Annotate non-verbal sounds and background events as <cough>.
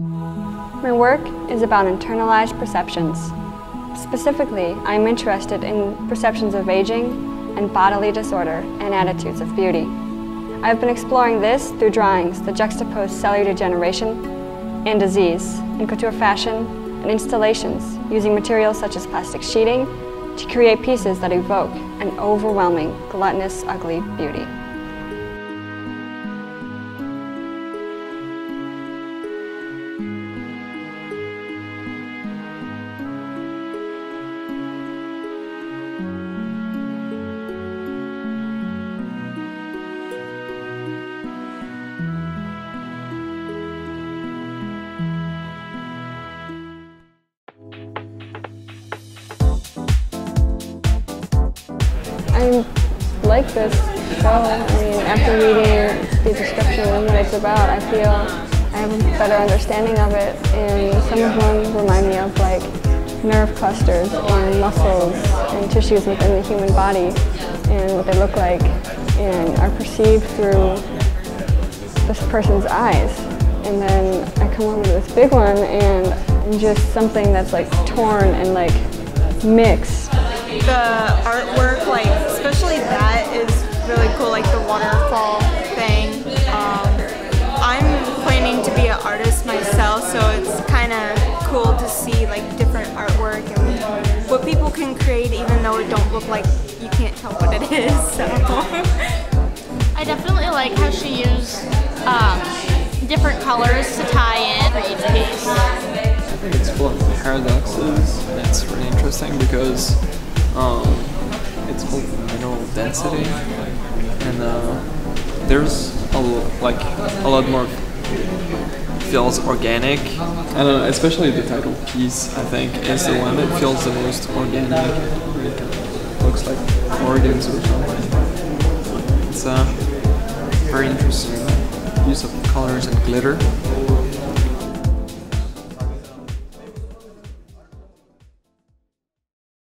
My work is about internalized perceptions. Specifically, I am interested in perceptions of aging and bodily disorder and attitudes of beauty. I have been exploring this through drawings that juxtapose cellular degeneration and disease in couture fashion and installations using materials such as plastic sheeting to create pieces that evoke an overwhelming, gluttonous, ugly beauty. I like this show. I mean, after reading the description and what it's about, I feel I have a better understanding of it. And some of them remind me of like nerve clusters and muscles and tissues within the human body and what they look like and are perceived through this person's eyes. And then I come over to this big one and just something that's like torn and like mixed the artwork, like though it don't look like you can't tell what it is. <laughs> So. I definitely like how she used um, different colors to tie in for each piece. I think it's full of paradoxes. and It's really interesting because um, it's full of mineral density, and uh, there's a l- like a lot more feels organic. I don't know, especially the title piece. I think is the one that feels the most organic. It looks like organs or something. It's a very interesting use of colors and glitter.